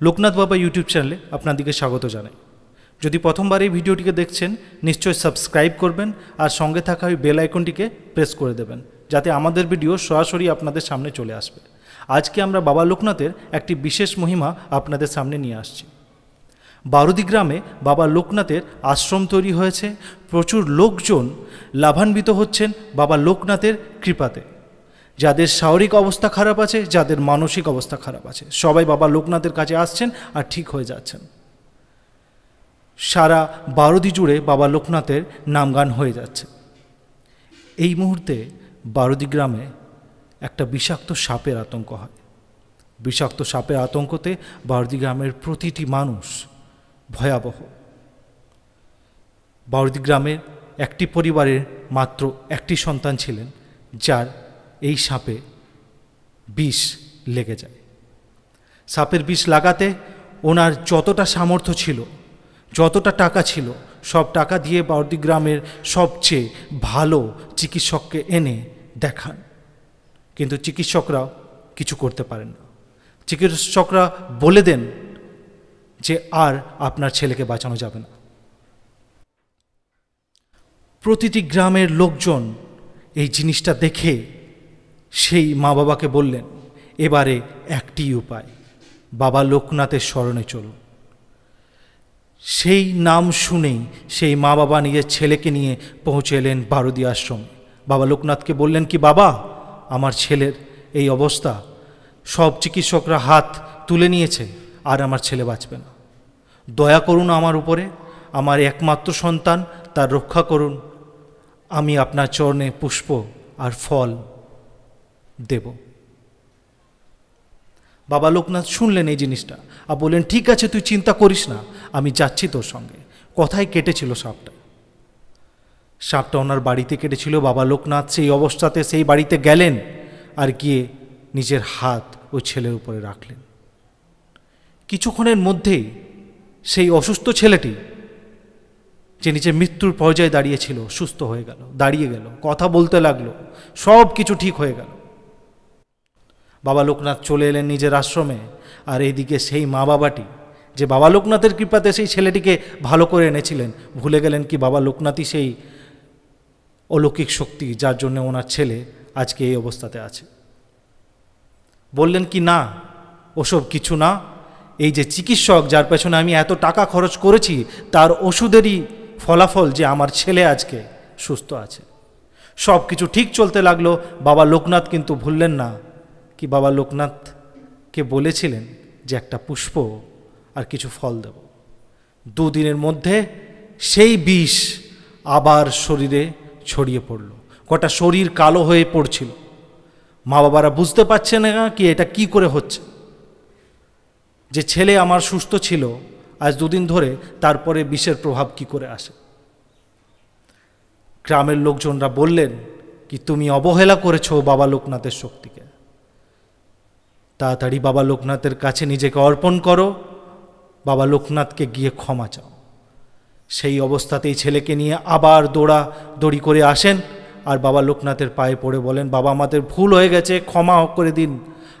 লোকনাথ বাবা ইউটিউব চ্যানেলে আপনাদেরকে স্বাগত জানাই। যদি প্রথমবার এই ভিডিওটিকে দেখছেন, নিশ্চয়ই সাবস্ক্রাইব করবেন আর সঙ্গে থাকা ওই বেল আইকনটিকে প্রেস করে দেবেন, যাতে আমাদের ভিডিও সরাসরি আপনাদের সামনে চলে আসবে। আজকে আমরা বাবা লোকনাথের একটি বিশেষ মহিমা আপনাদের সামনে নিয়ে আসছি। বারুদি গ্রামে বাবা লোকনাথের আশ্রম তৈরি হয়েছে। প্রচুর লোকজন লাভান্বিত হচ্ছেন বাবা লোকনাথের কৃপাতে। যাদের শারীরিক অবস্থা খারাপ আছে, যাদের মানসিক অবস্থা খারাপ আছে। সবাই বাবা লোকনাথের কাছে আসছেন আর ঠিক হয়ে যাচ্ছেন। সারা বারোদি জুড়ে বাবা লোকনাথের নামগান হয়ে যাচ্ছে। এই মুহূর্তে বারুদি গ্রামে একটা বিষাক্ত সাপের আতঙ্ক হয়। বিষাক্ত সাপের আতঙ্কতে বারুদি গ্রামের প্রতিটি মানুষ ভয়াবহ। বারুদি গ্রামের একটি পরিবারের মাত্র একটি সন্তান ছিলেন, যার এই সাপে বিষ লেগে যায়। সাপের বিষ লাগাতে ওনার যতটা সামর্থ্য ছিল, যতটা টাকা ছিল, সব টাকা দিয়ে বারদি গ্রামের সবচেয়ে ভালো চিকিৎসককে এনে দেখান। কিন্তু চিকিৎসকরাও কিছু করতে পারেন না। চিকিৎসকরা বলে দেন যে আর আপনার ছেলেকে বাঁচানো যাবে না। প্রতিটি গ্রামের লোকজন এই জিনিসটা দেখে সেই মা বাবাকে বললেন, এবারে একটি উপায়। বাবা লোকনাথের স্মরণে চলুন। সেই নাম শুনেই সেই মা বাবা নিজের ছেলেকে নিয়ে পৌঁছে এলেন বারুদি আশ্রমে। বাবা লোকনাথকে বললেন, কি বাবা, আমার ছেলের এই অবস্থা। সব চিকিৎসকরা হাত তুলে নিয়েছে, আর আমার ছেলে বাঁচবে না। দয়া করুন আমার উপরে, আমার একমাত্র সন্তান, তার রক্ষা করুন। আমি আপনার চরণে পুষ্প আর ফল দেব। বাবা লোকনাথ শুনলেন এই জিনিসটা আর বললেন, ঠিক আছে, তুই চিন্তা করিস না, আমি যাচ্ছি তোর সঙ্গে। কথাই কেটেছিল সাপটা। সাপটা ওনার বাড়িতে কেটেছিল, বাবা লোকনাথ সেই অবস্থাতে সেই বাড়িতে গেলেন আর গিয়ে নিজের হাত ওই ছেলের উপরে রাখলেন। কিছুক্ষণের মধ্যেই সেই অসুস্থ ছেলেটি, যে নিজের মৃত্যুর পর্যায়ে দাঁড়িয়েছিল, সুস্থ হয়ে গেল, দাঁড়িয়ে গেল, কথা বলতে লাগল সব কিছু ঠিক হয়ে গেল। বাবা লোকনাথ চলে এলেন নিজের আশ্রমে। আর এইদিকে সেই মা বাবাটি, যে বাবা লোকনাথের কৃপাতে সেই ছেলেটিকে ভালো করে এনেছিলেন, ভুলে গেলেন কি বাবা লোকনাথই সেই অলৌকিক শক্তি যার জন্য ওনার ছেলে আজকে এই অবস্থাতে আছে। বললেন কি, না, ওসব কিছু না। এই যে চিকিৎসক যার পেছনে আমি এত টাকা খরচ করেছি, তার ওষুধেরই ফলাফল যে আমার ছেলে আজকে সুস্থ আছে। সব কিছু ঠিক চলতে লাগল, বাবা লোকনাথ কিন্তু ভুললেন না। কি বাবা লোকনাথকে বলেছিলেন যে একটা পুষ্প আর কিছু ফল দেব? দুদিনের মধ্যে সেই বিষ আবার শরীরে ছড়িয়ে পড়ল। গোটা শরীর কালো হয়ে পড়ছিল। মা বাবারা বুঝতে পারছে না কি এটা কি করে হচ্ছে। যে ছেলে আমার সুস্থ ছিল, আজ দুদিন ধরে তারপরে বিষের প্রভাব কি করে আসে? গ্রামের লোকজনরা বললেন, কি তুমি অবহেলা করেছ বাবা লোকনাথের শক্তিকে? তাড়াতাড়ি বাবা লোকনাথের কাছে নিজেকে অর্পণ করো। বাবা লোকনাথকে গিয়ে ক্ষমা চাও। সেই অবস্থাতেই ছেলেকে নিয়ে আবার দৌড়া দড়ি করে আসেন আর বাবা লোকনাথের পায়ে পড়ে বলেন, বাবা, আমাদের ভুল হয়ে গেছে, ক্ষমা করে দিন।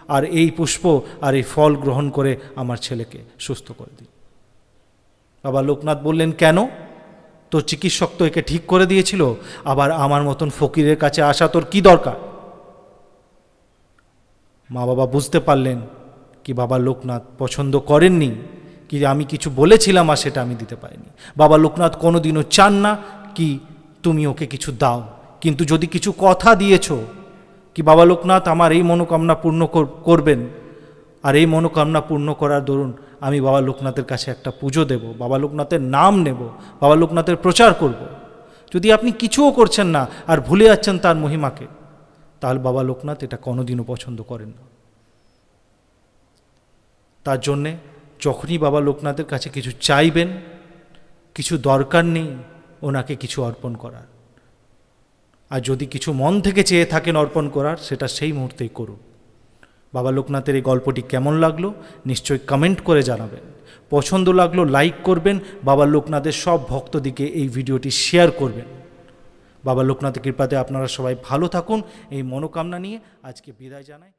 আর এই পুষ্প আর এই ফল গ্রহণ করে আমার ছেলেকে সুস্থ করে দিন। বাবা লোকনাথ বললেন, কেন? তোর চিকিৎসক তো একে ঠিক করে দিয়েছিল। আবার আমার মতন ফকিরের কাছে আসা তোর কি দরকার? মা বাবা বুঝতে পারলেন কি বাবা লোকনাথ পছন্দ করেননি, কি আমি কিছু বলেছিলাম আর সেটা আমি দিতে পারিনি বাবা লোকনাথ কোনো দিনও চান না কি তুমি ওকে কিছু দাও, কিন্তু যদি কিছু কথা দিয়েছ কি বাবা লোকনাথ আমার এই মনোকামনা পূর্ণ করবেন, আর এই মনোকামনা পূর্ণ করার দরুন আমি বাবা লোকনাথের কাছে একটা পুজো দেব, বাবা লোকনাথের নাম নেব, বাবা লোকনাথের প্রচার করব। যদি আপনি কিছুও করছেন না আর ভুলে যাচ্ছেন তার মহিমাকে তাহলে বাবা লোকনাথ এটা কোনোদিনও পছন্দ করেন না। তার জন্যে যখনই বাবা লোকনাথের কাছে কিছু চাইবেন, কিছু দরকার নেই, ওনাকে কিছু অর্পণ করার। আর যদি কিছু মন থেকে চেয়ে থাকেন অর্পণ করার, সেটা সেই মুহূর্তেই করুন। বাবা লোকনাথের এই গল্পটি কেমন লাগল নিশ্চয়ই কমেন্ট করে জানাবেন। পছন্দ লাগল লাইক করবেন, বাবা লোকনাথের সব ভক্তদিকে এই ভিডিওটি শেয়ার করবেন। বাবা লোকনাথ কৃপাতে আপনারা সবাই ভালো থাকুন। এই মনোকামনা নিয়ে আজকে বিদায় জানাই।